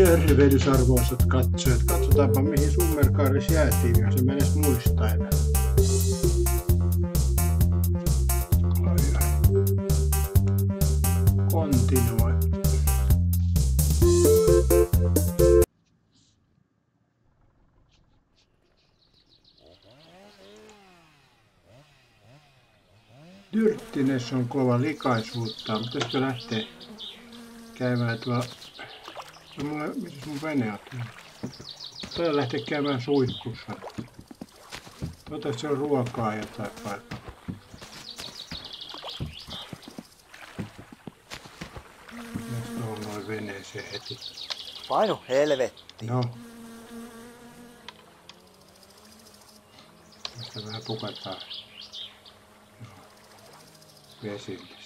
Tervehdysarvoisat katsojat, katsotaanpa mihin Summerkaaris jäätiin, jos se menes muistaa enää. Continue. Dyrttines on kova likaisuutta, pitäisikö lähteä käymään tuolla No mulla, missä mun vene on? Täällä lähteä käymään suihkussa. Ota se on ruokaa jotain paikkaa. Jos tuohon noin veneeseen heti. Paino helvetti. No. Tästä vähän pukataan. No. Vesille.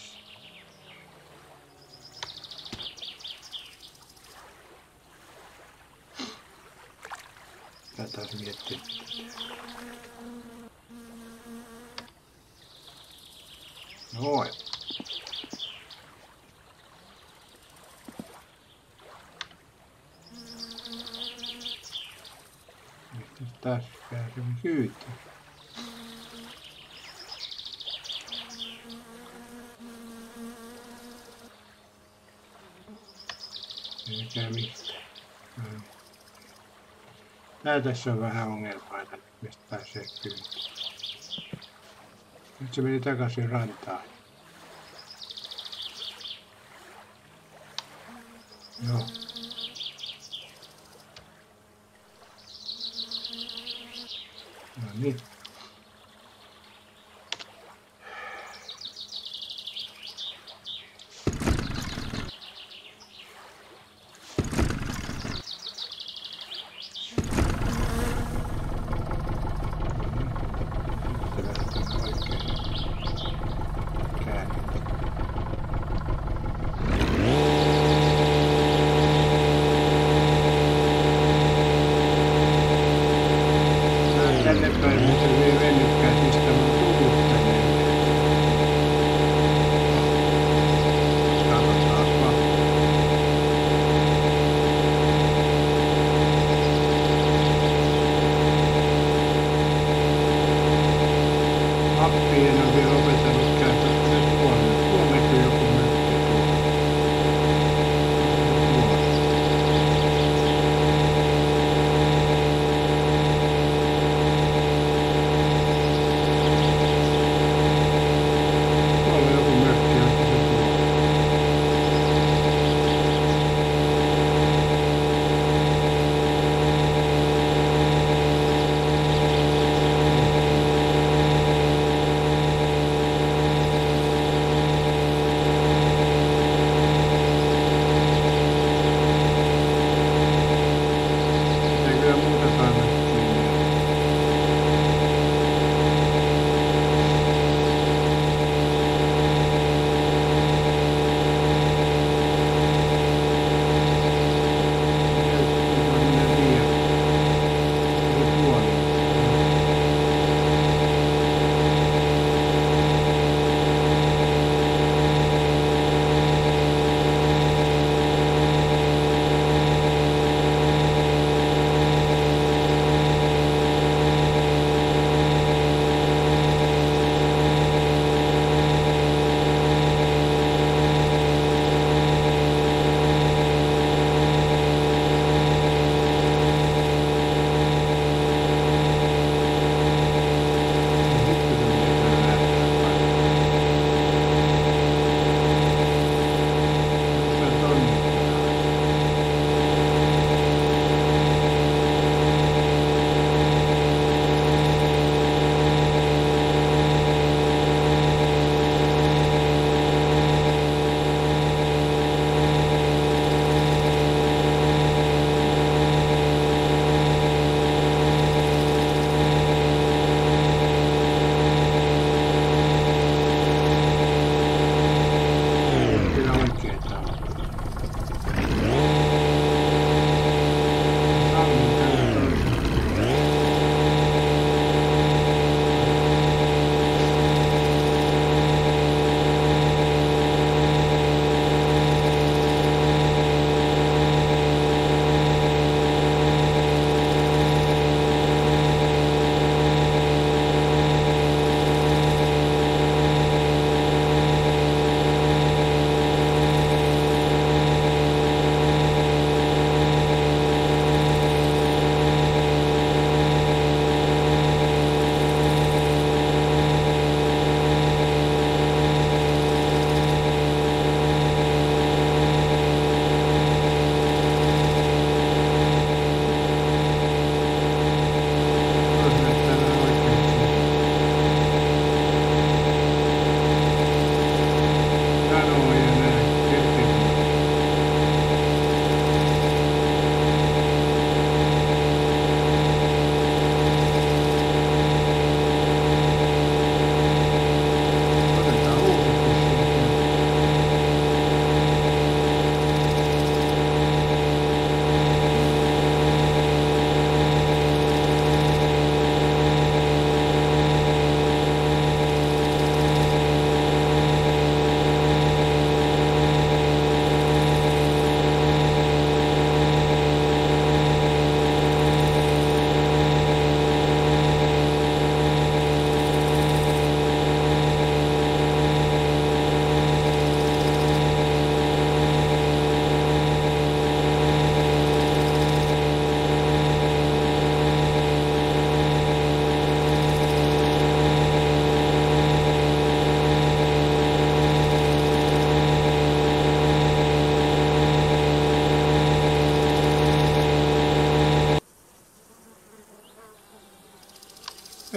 Mä taas miettiä. Noin. Mistä tässä pääsee kyytiin? Ei. No. Tää tässä on vähän ongelmaa, että mistä pääsee kyytiin. Nyt se meni takaisin rantaan. Joo. No niin.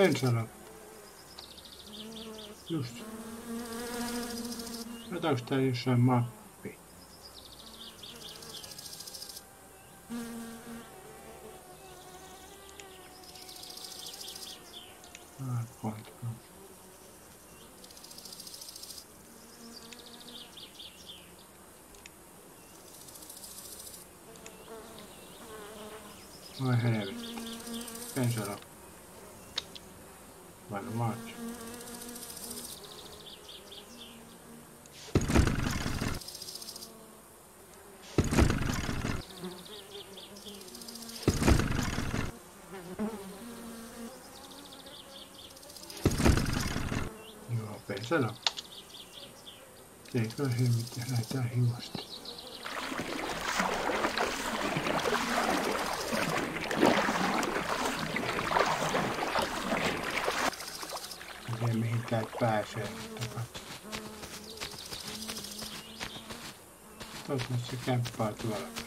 Pięcioro. Już. No tak, jeszcze ma Joo, pensala. Eikö helvetti, lähdetään hiuasta. Miten mihinkään pääsee, mutta katso. Toivottavasti se kämppää tuolla päin. Ja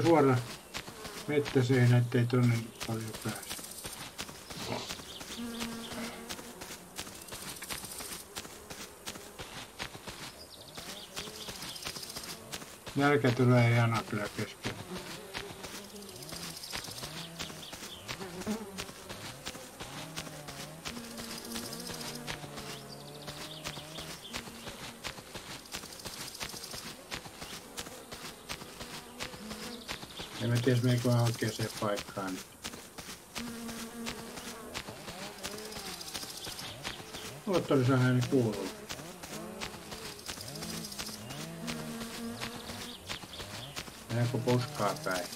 aika suora mettäseinä, ettei tonne paljon pääse. Nälkä tulee jana kyllä kesken. Mä tiedä, meikö oikeaan paikkaan. Moottorissa ääni kuuluu. Mennäänkö puskaa päin?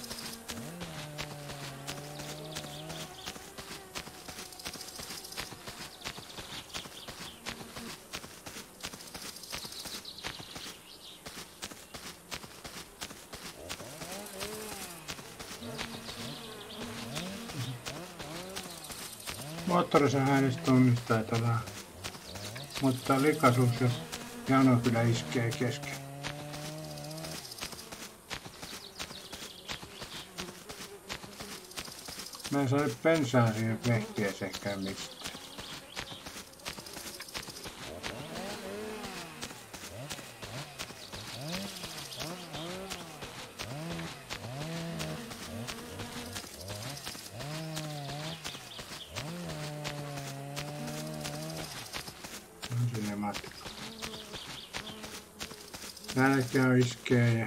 Moottorissa äänestä tunnistaa tätä, mutta likaisuus ja jano kyllä iskee kesken. Mä en saa bensaa siihen vehkeeseenkään mistään. On sinne matka. Nälkä iskee ja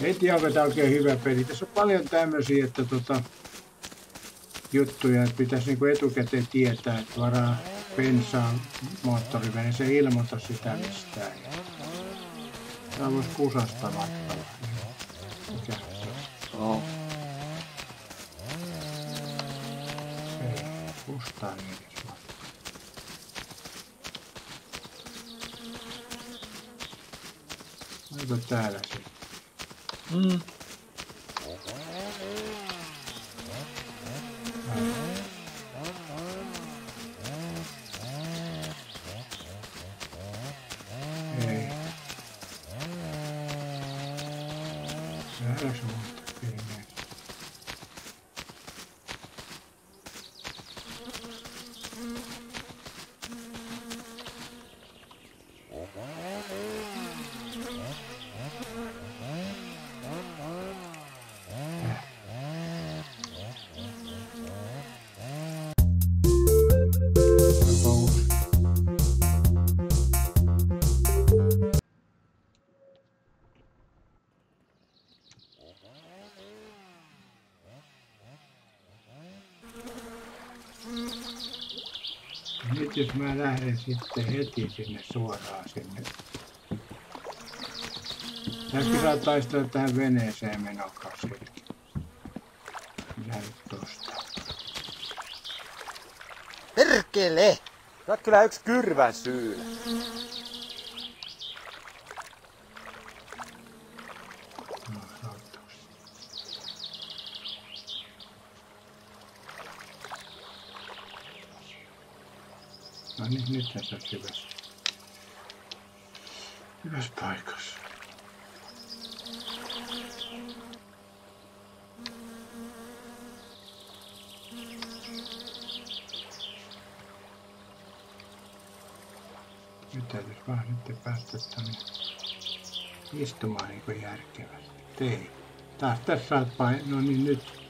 Ei tiedä, onko tämä oikein hyvä peli. Tässä on paljon tämmöisiä, että tota, juttuja, että pitäisi niinku etukäteen tietää, että varaa bensaa moottorivene, se ilmoita sitä mistään. Tämä voisi kusasta matkalla. Mikä se on? Oh. Ei, kustaa niin täällä sitten? Mm. Mä lähden sitten heti sinne suoraan sinne Säkin saa taistella tähän veneeseen. Minä nyt tosta. Perkele! Sä oot kyllä yksi kyrvän syy. No, lauttaus. No nyt sä oot hyvässä. Hyvässä paikassa. Nyt täytyisi vaan nyt päästä tänne istumaan niin järkevästi. Tei. Taas tässä saat pain... No niin nyt.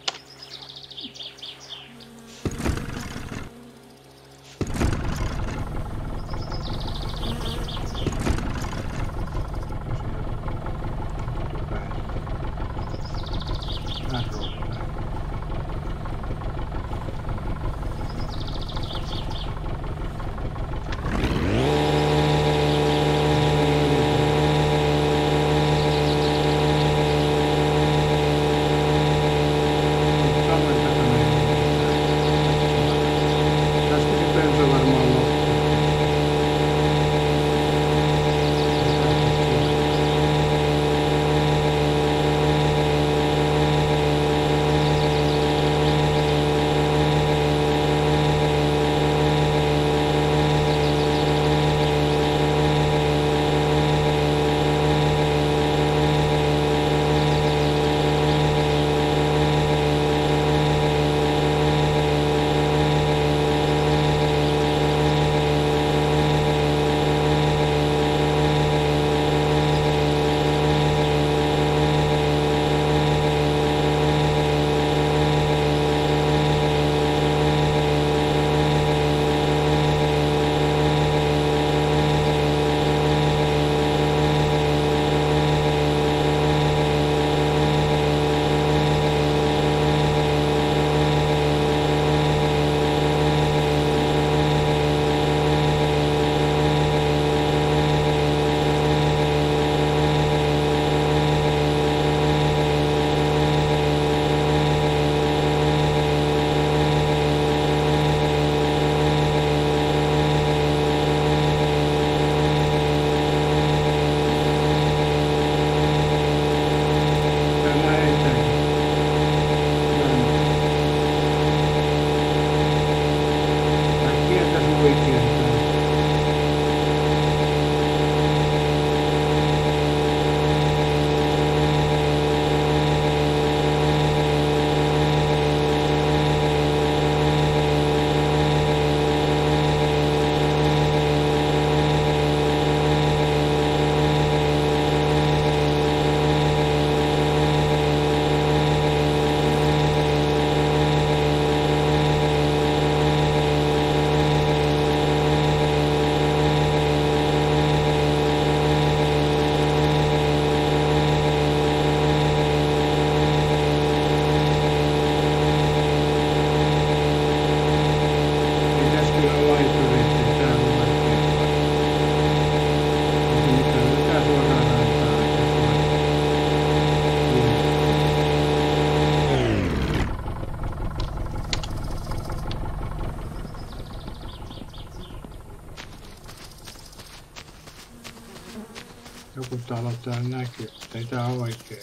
Täällä näkyy, mutta ei tää oikein.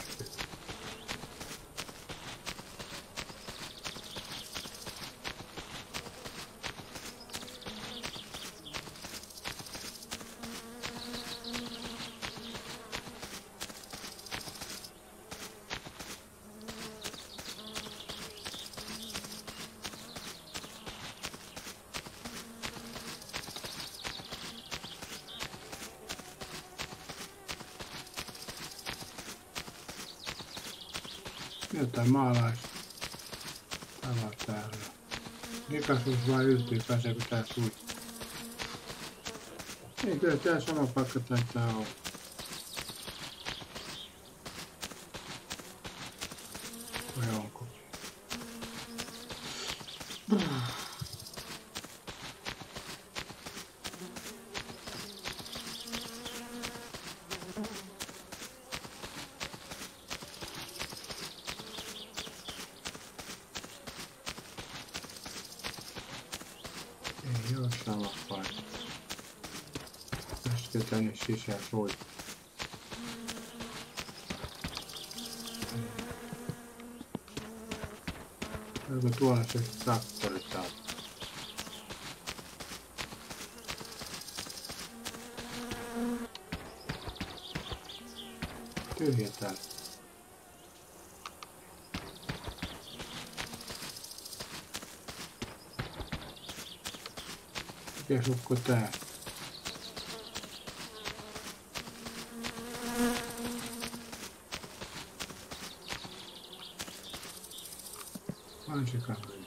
Jotain maalais taloa täällä. Rikastus vaan yltyy, pääseekö tää sui? Ei kyllä tää sama paikka taitaa olla. Vai onko? sama paikka. Äsken tänne sisään soi. Onko tuolla se traktori taas? Tyhjä täällä. Mikä sukko tää? Mansikamyy.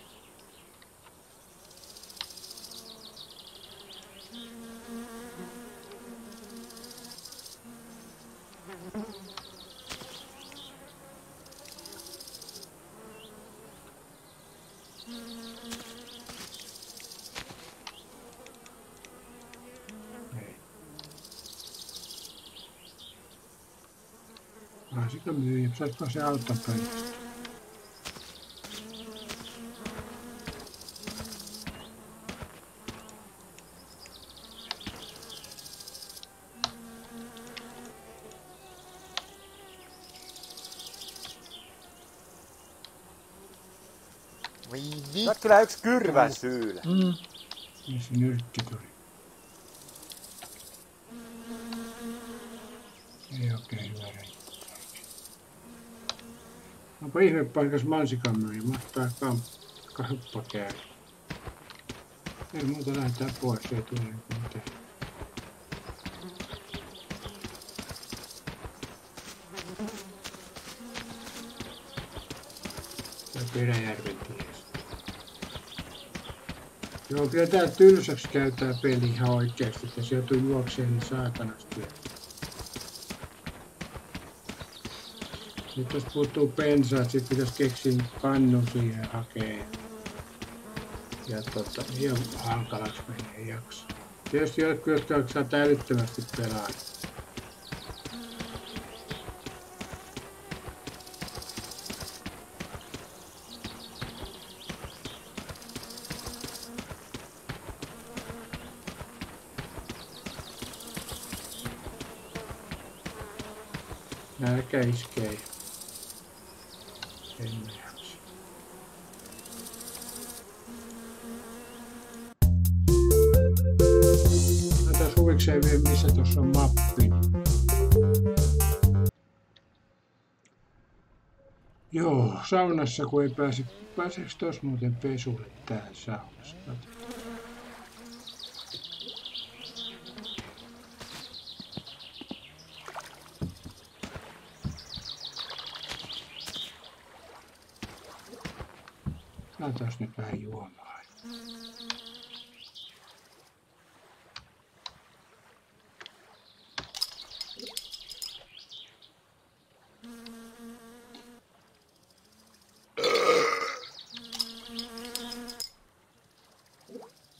Ei. Mansikamyy. Saatko se auton pöydästä? Voi vi... Sä oot kyllä yksi kyrvän syylä. Mm. Niin se nyrkki tuli. Ei oikein hyvä reitto. Onpa ihme paikas mansikanmyyjä, mahtaa kamp- kauppa käydä. Ei muuta lähdetään pois, ei tule mitään. Ja Peräjärven tiestä. Joo, kyllä tää tylsäksi käy tää peli ihan oikeesti, että se joutuu juokseen niin saatanasti. Nyt jos puuttuu bensaa, sit pitäis keksiä kannu siihen hakee. Ja tota, ihan hankalaksi menee jakso. Tietysti jotkut, jotka jaksaa älyttömästi pelaa. Nälkä iskee. Mappi. Joo, saunassa kun ei pääse, pääseekö tos muuten pesulle täällä saunassa? Laitaas nyt vähän juomaa.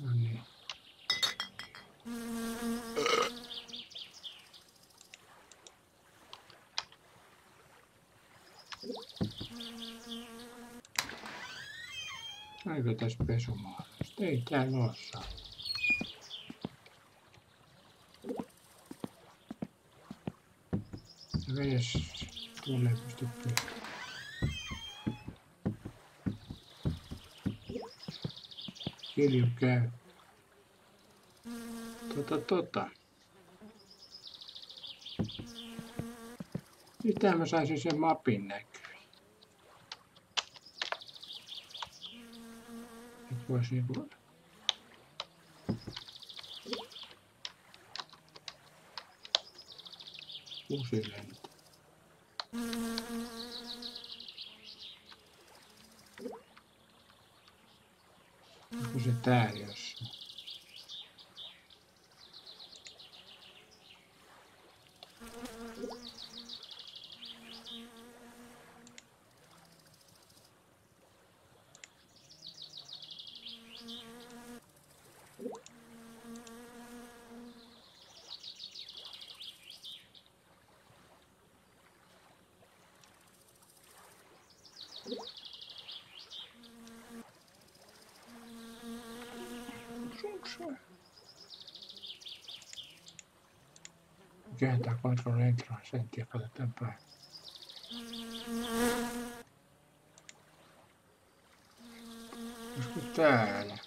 No niin. Saiko tässä pesumaalausta? Ei täällä oo saa. Ja Vedessä tuolle ei pysty pesumään. Kilju käy. Tota tota. Mitä mä saisin sen mapin näkyviin? Nyt vois niinku... Freeland. 84 senttiä, katsotaan päin. Joskus täällä.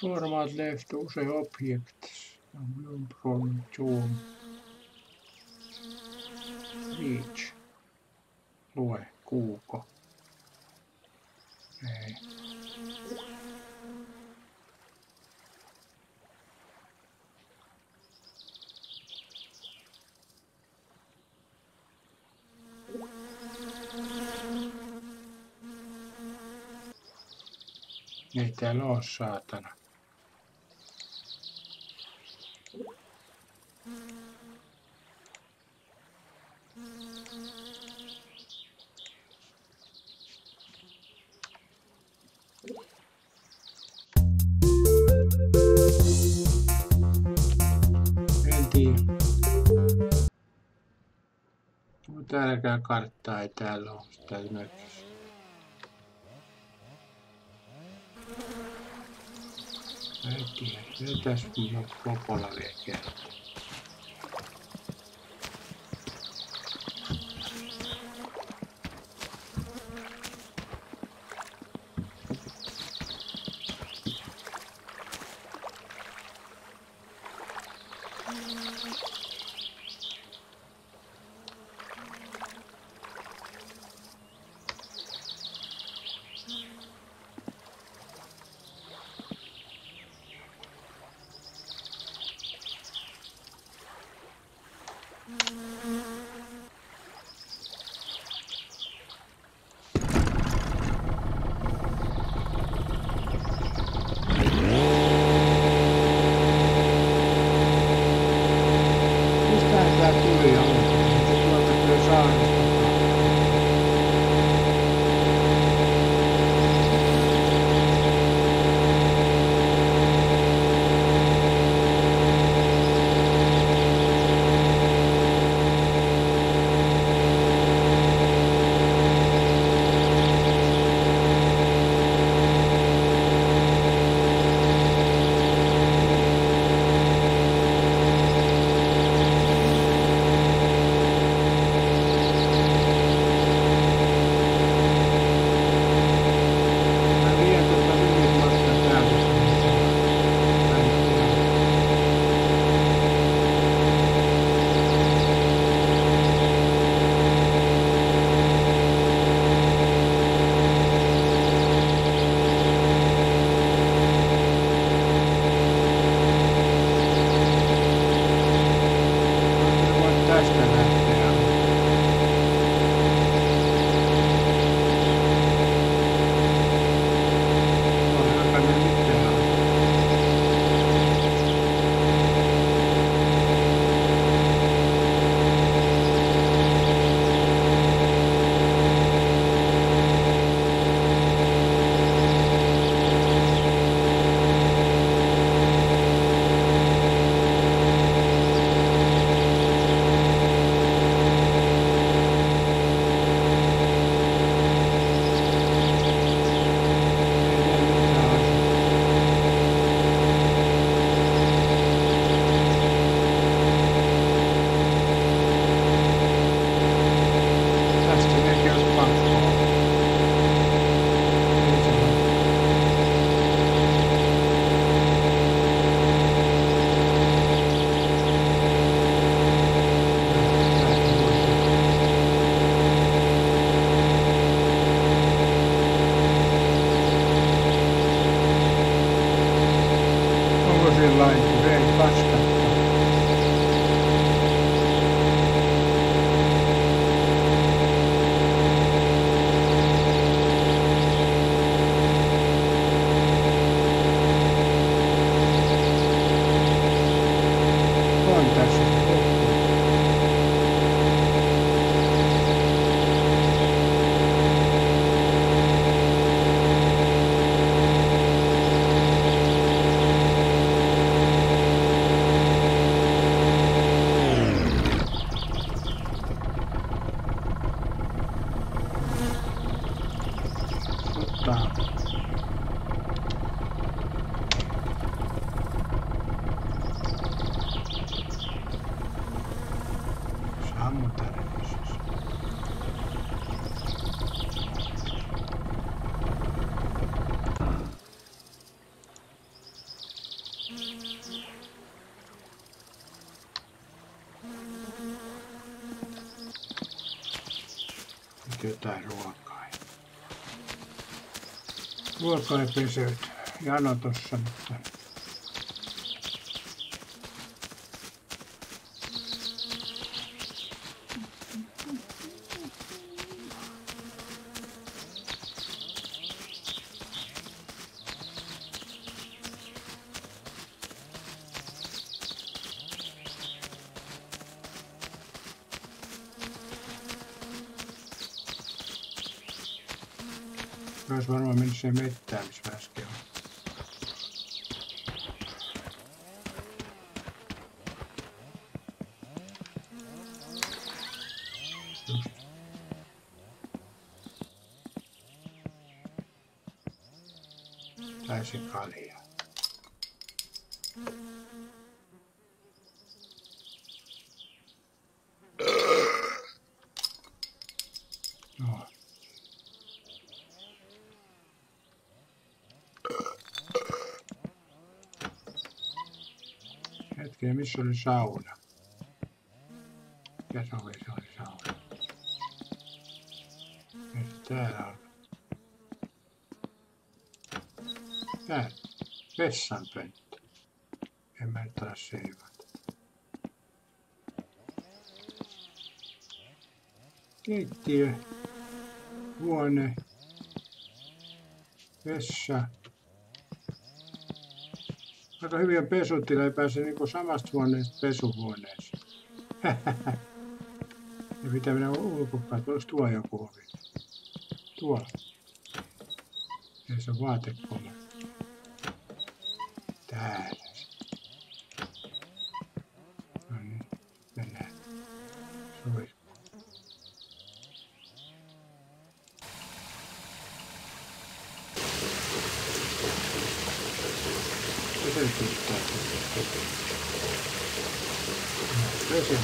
Format left use objects. Bloom from tomb. Reach. Lue kuuko. Täällä oo saatana. Täälläkään karttaa ei täällä oo täällä mökissä. En tiedä. Mitäs mun popola vielä? Ruokaa ei peseyt. Jano tossa, mutta Se olisi varmaan mennyt siihen mettään, missä mä äsken olin. Just. Tai Hetken, missä oli sauna? Mikä se oli, se oli sauna? Se täällä on. Täällä. Vessanpönttö. En mä taas seivata. Keittiö. Huone. Vessa. Aika hyviä pesutila, ei pääse niinku samasta huoneesta pesuhuoneeseen. ja pitää mennä ulkopäin, olisi tuo joku ovi. Tuo. Ei se on vaatekoma. Täällä. No niin, mennään. Soi. Miten pistää Vesi.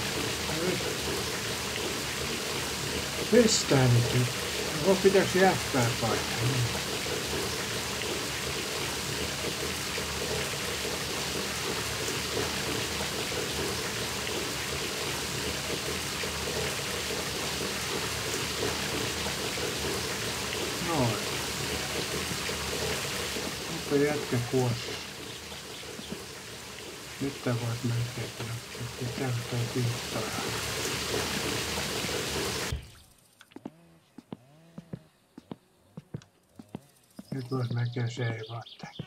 Pestää nyt. Onko pitääkö jäppää paikkaa? Noin. On jätkä kuossa. Nyt voit melkein. Pitää toi piittaa. Nyt vois melkein seivaa tää.